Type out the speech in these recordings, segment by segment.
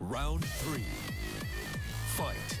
Round three. Fight.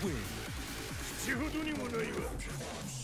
口ほどにもな。いわ